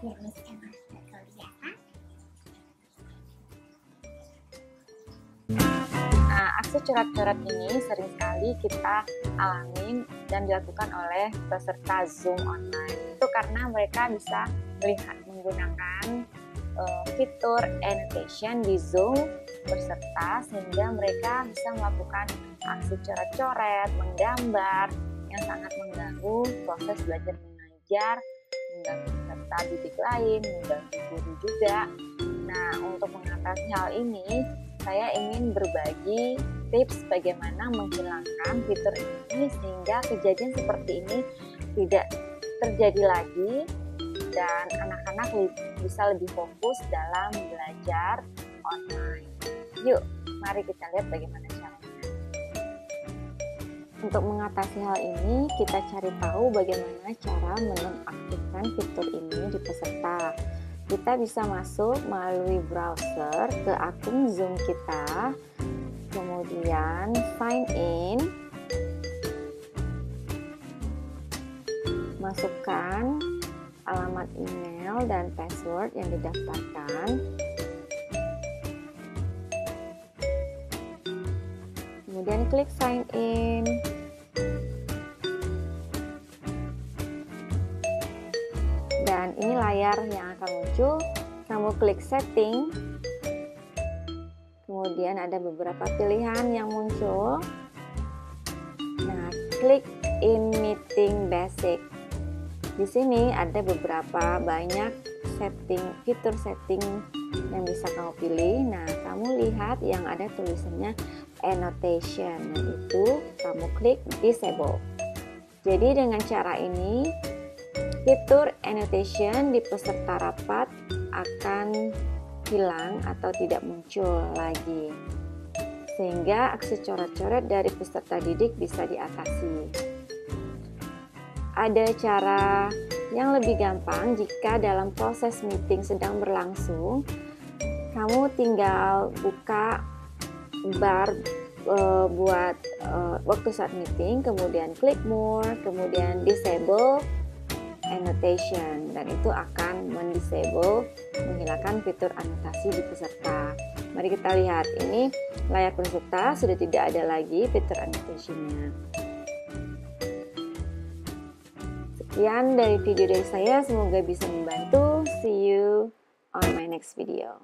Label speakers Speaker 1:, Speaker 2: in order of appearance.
Speaker 1: Nah, aksi curhat-curhat ini sering sekali kita alami dan dilakukan oleh peserta Zoom online. Itu karena mereka bisa melihat menggunakan uh, fitur annotation di Zoom berserta sehingga mereka bisa melakukan aksi coret-coret, menggambar yang sangat mengganggu proses belajar mengajar, mengganggu peserta didik lain, mengganggu guru juga. Nah, untuk mengatasi hal ini, saya ingin berbagi tips bagaimana menghilangkan fitur ini sehingga kejadian seperti ini tidak terjadi lagi dan anak-anak bisa lebih fokus dalam belajar online. Yuk, mari kita lihat bagaimana. Untuk mengatasi hal ini, kita cari tahu bagaimana cara menonaktifkan fitur ini di peserta kita bisa masuk melalui browser ke akun Zoom kita, kemudian sign in, masukkan alamat email dan password yang didaftarkan. Kemudian klik sign in. Dan ini layar yang akan muncul. Kamu klik setting. Kemudian ada beberapa pilihan yang muncul. Nah klik in meeting basic. Di sini ada beberapa banyak setting fitur setting yang bisa kamu pilih. Nah kamu lihat yang ada tulisannya annotation nah itu kamu klik disable. Jadi dengan cara ini Fitur annotation di peserta rapat akan hilang atau tidak muncul lagi sehingga aksi coret-coret dari peserta didik bisa diatasi. Ada cara yang lebih gampang jika dalam proses meeting sedang berlangsung, kamu tinggal buka bar e, buat e, waktu saat meeting, kemudian klik more, kemudian disable annotation dan itu akan mendisable menghilangkan fitur anotasi di peserta. Mari kita lihat ini layar peserta sudah tidak ada lagi fitur annotationnya. Sekian dari video dari saya, semoga bisa membantu. See you on my next video.